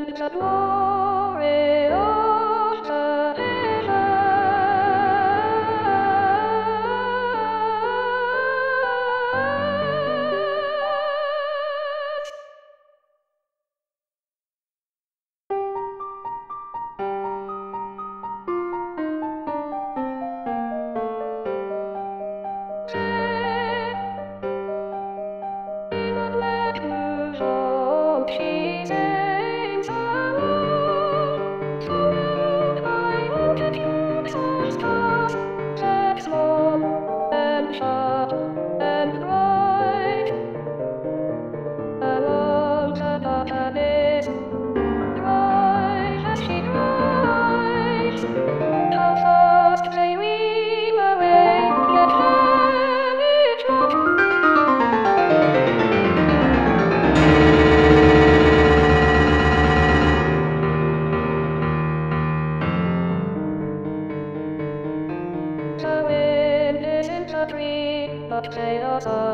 glory but